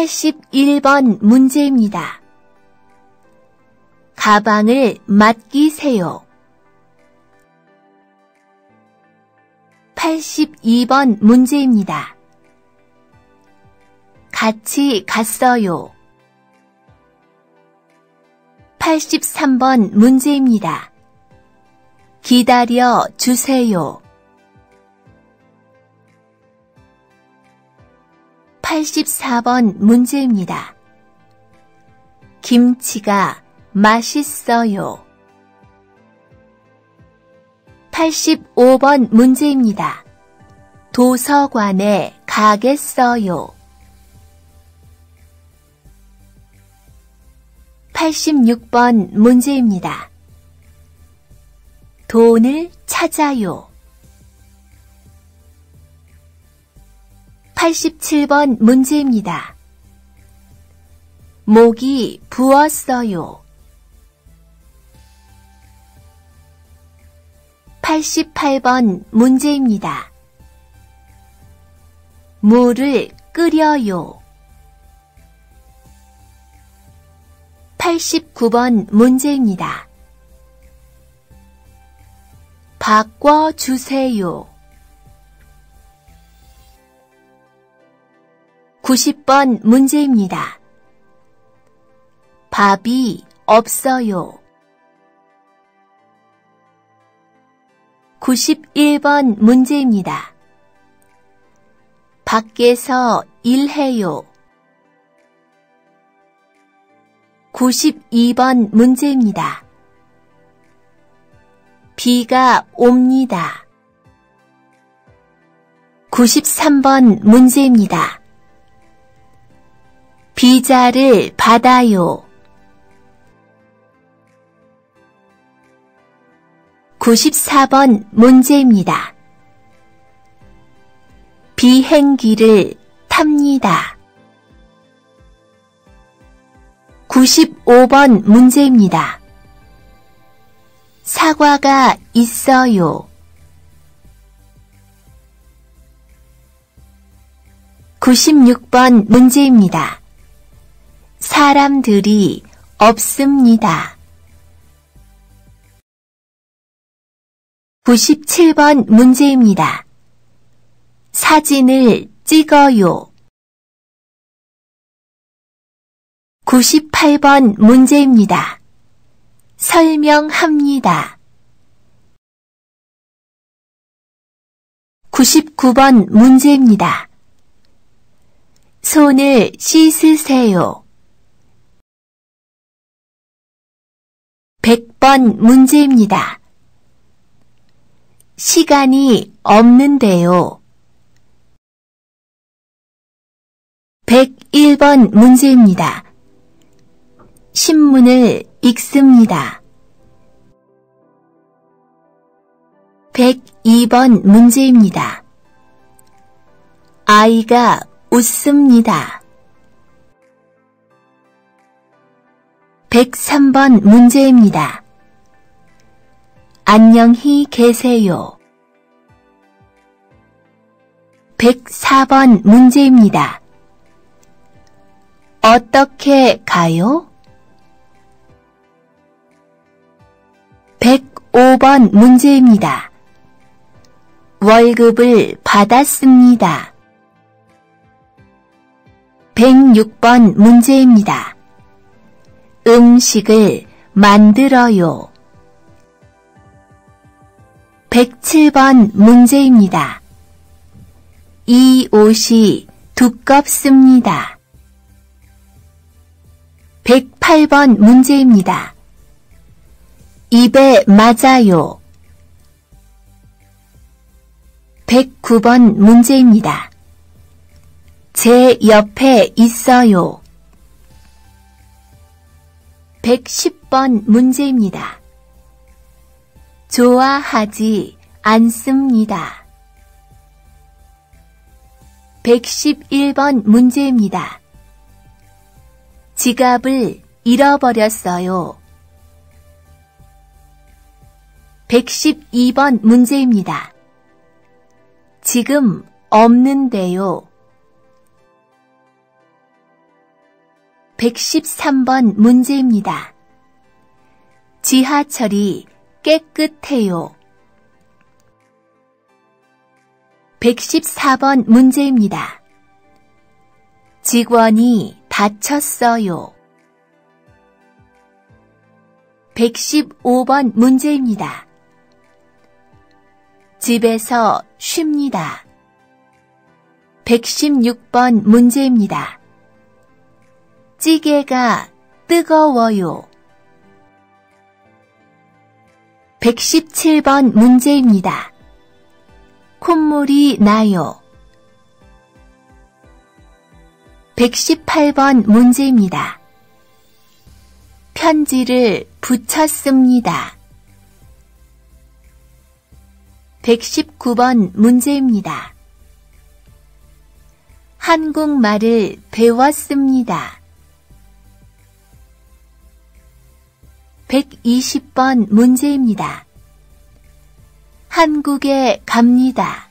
81번 문제입니다. 가방을 맡기세요. 82번 문제입니다. 같이 갔어요. 83번 문제입니다. 기다려 주세요. 84번 문제입니다. 김치가 맛있어요. 85번 문제입니다. 도서관에 가겠어요. 86번 문제입니다. 돈을 찾아요. 87번 문제입니다. 목이 부었어요. 88번 문제입니다. 물을 끓여요. 89번 문제입니다. 바꿔주세요. 90번 문제입니다. 밥이 없어요. 91번 문제입니다. 밖에서 일해요. 92번 문제입니다. 비가 옵니다. 93번 문제입니다. 비자를 받아요. 94번 문제입니다. 비행기를 탑니다. 95번 문제입니다. 사과가 있어요. 96번 문제입니다. 사람들이 없습니다. 97번 문제입니다. 사진을 찍어요. 98번 문제입니다. 설명합니다. 99번 문제입니다. 손을 씻으세요. 100번 문제입니다. 시간이 없는데요. 101번 문제입니다. 신문을 읽습니다. 102번 문제입니다. 아이가 웃습니다. 103번 문제입니다. 안녕히 계세요. 104번 문제입니다. 어떻게 가요? 105번 문제입니다. 월급을 받았습니다. 106번 문제입니다. 음식을 만들어요. 107번 문제입니다. 이 옷이 두껍습니다. 108번 문제입니다. 입에 맞아요. 109번 문제입니다. 제 옆에 있어요. 110번 문제입니다. 좋아하지 않습니다. 111번 문제입니다. 지갑을 잃어버렸어요. 112번 문제입니다. 지금 없는데요. 113번 문제입니다. 지하철이 깨끗해요. 114번 문제입니다. 직원이 다쳤어요. 115번 문제입니다. 집에서 쉽니다. 116번 문제입니다. 찌개가 뜨거워요. 117번 문제입니다. 콧물이 나요. 118번 문제입니다. 편지를 붙였습니다. 119번 문제입니다. 한국말을 배웠습니다. 120번 문제입니다. 한국에 갑니다.